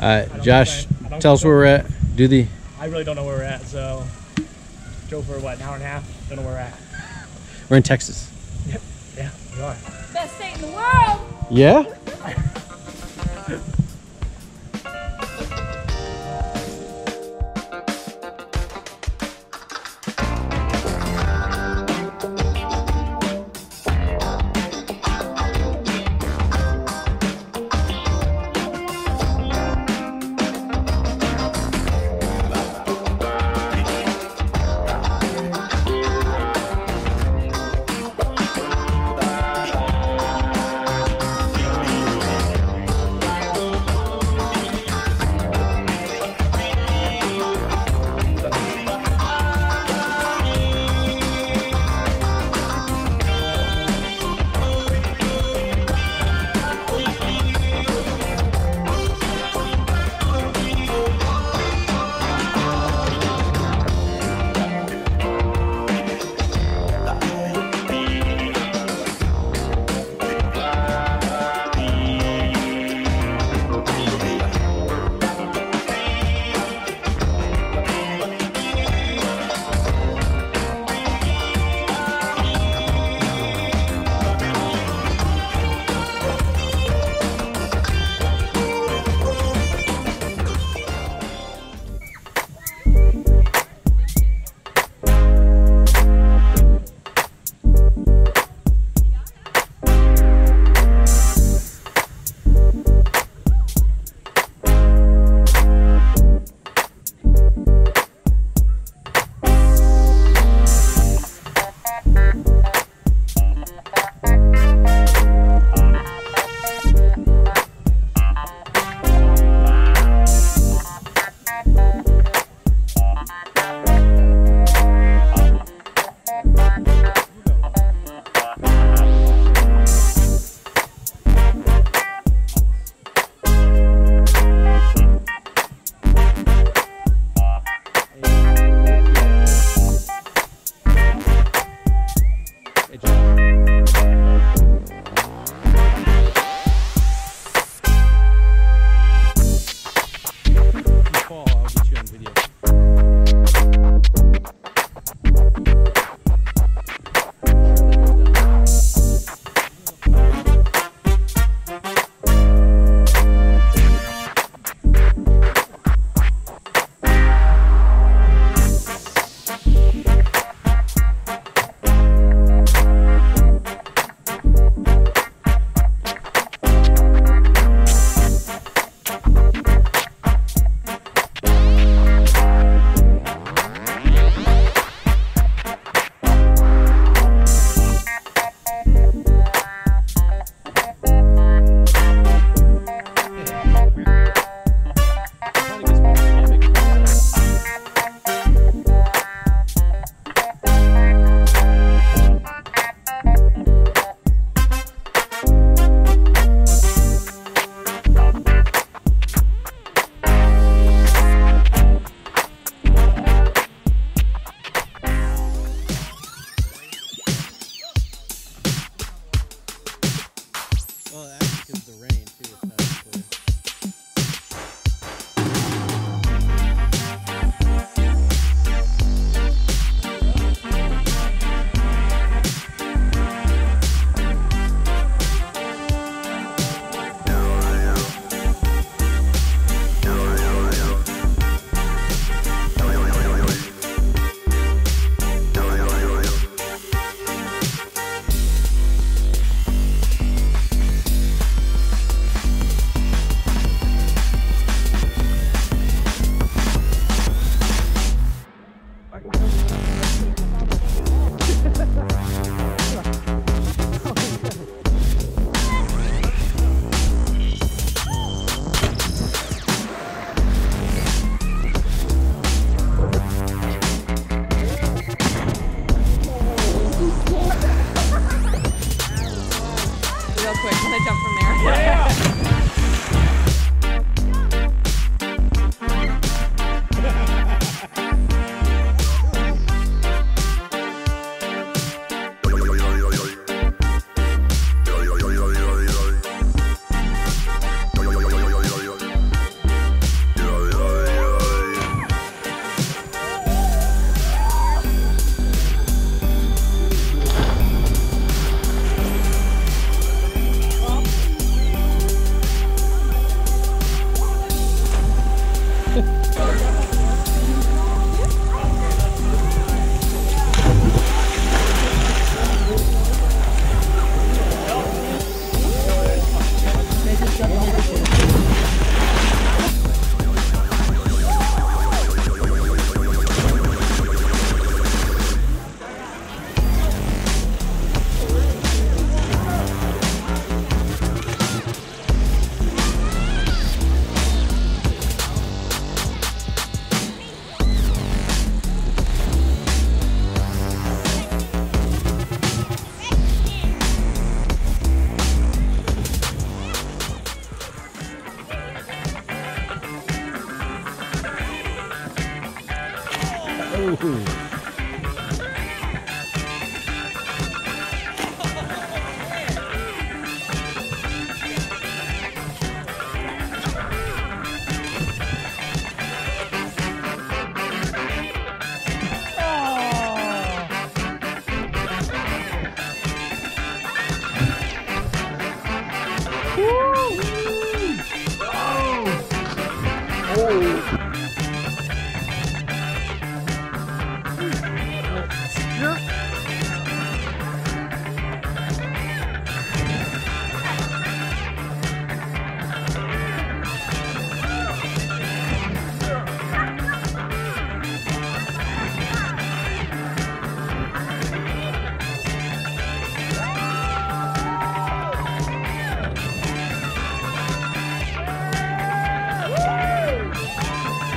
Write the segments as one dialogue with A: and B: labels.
A: Uh, Josh,
B: I- I
A: tell us where we're at. Do the.
B: I really don't know where we're at. So, drove for what an hour and a half. Don't know where we're at.
A: We're in Texas.
B: Yep. Yeah, we are.
C: Best state in the world.
A: Yeah.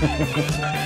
D: Ha ha ha ha!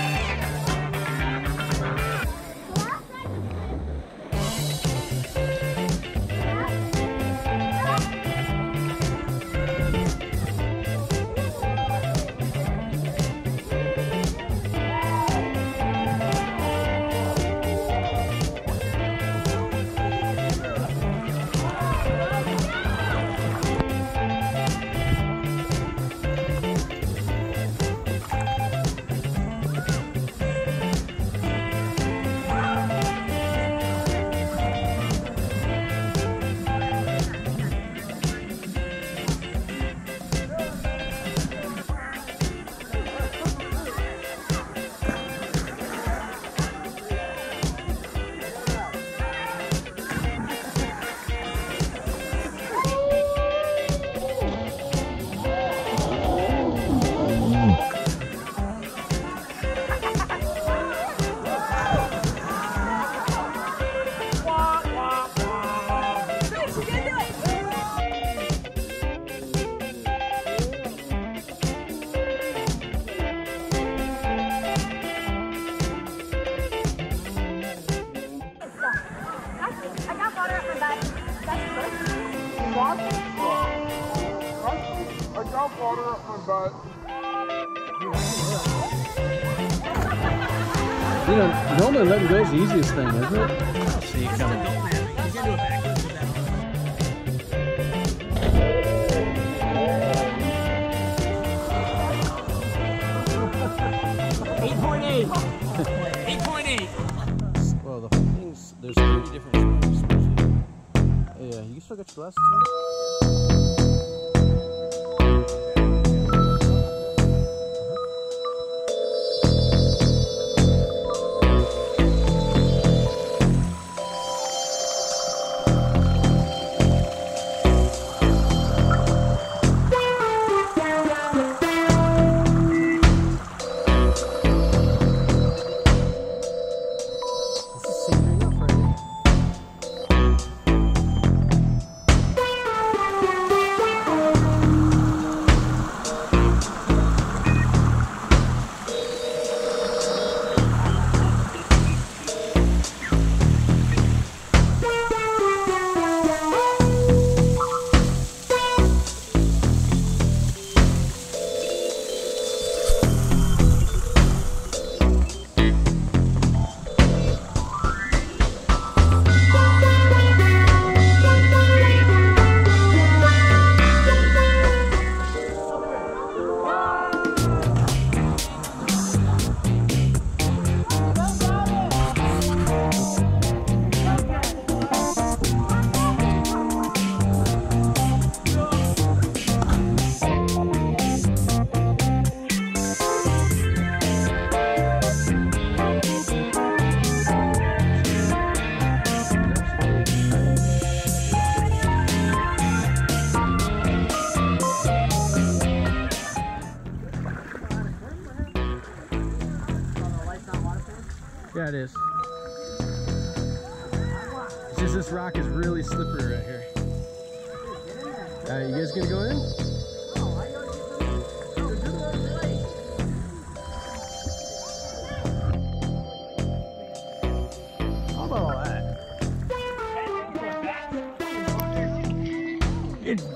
A: You know, normally letting go is the easiest thing, isn't it? See you coming.
E: Eight point eight. Eight point eight.
A: Well, the whole thing's, there's 30 different springs. Yeah, you still got your glasses on?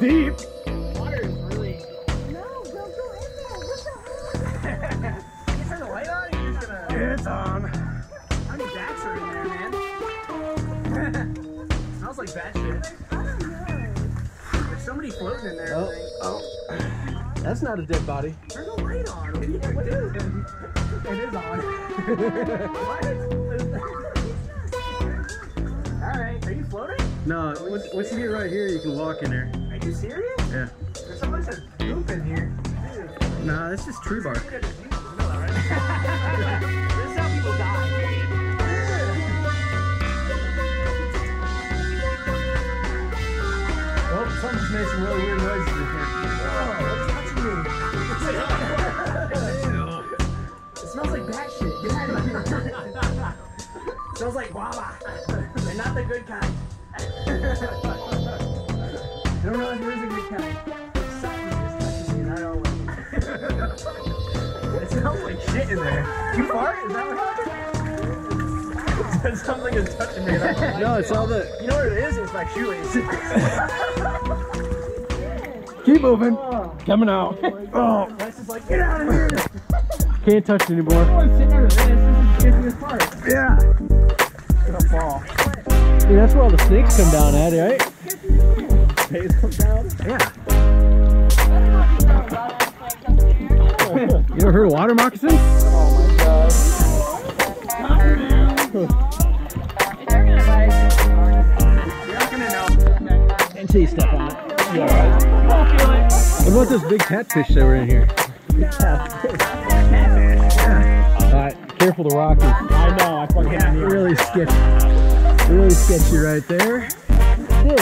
E: deep. Water is really.
C: No, don't go in there. What the hell?
E: you turn the light on you're gonna. It's on. How many bats are in there, man? smells like bat shit. I don't know. There's somebody floating in there. Oh,
A: oh. That's not a dead body.
E: Turn the light on. What are you doing? It is on. what? Alright, are you floating?
A: No, once you get right here, you can walk in there.
E: Are you serious?
A: Yeah.
E: There's so much poop in here.
A: Nah, that's just tree bark.
E: this is how people die.
A: Oh, made some really weird noises in here.
E: Oh, it smells like bad shit. Get out of here. smells like guava. And not the good kind. I don't know if there is a good kind. It's something just touches me and I don't like it. Smells like shit in there. You fart? Is that what happened? Something is touching me. I don't like
A: No, it's all the.
E: You know what it is? It's my shoelace.
A: Keep moving. Oh. Coming out. Oh,
E: just oh. like, get out of here.
A: can't touch it anymore.
E: I'm sitting under this. This is giving us part.
A: Yeah.
E: It's gonna fall.
A: Dude, that's where all the snakes come down at, right?
E: Face comes down.
A: Yeah. You ever heard of water moccasins?
E: You're not gonna know.
A: Until you step on it. Yeah, What about this big catfish that were in here? Alright, careful the rock is
E: I know. I fucking yeah.
A: really sketchy. Really sketchy right there. Dude,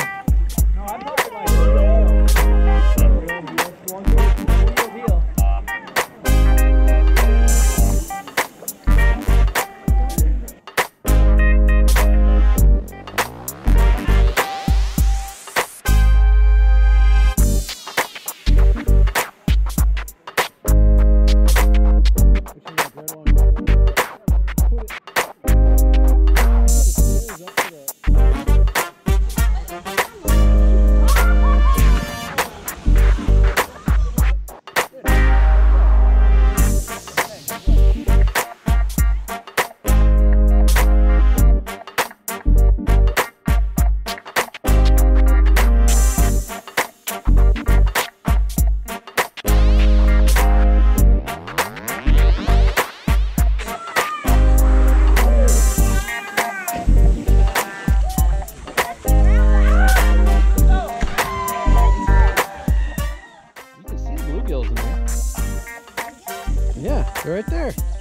A: right there.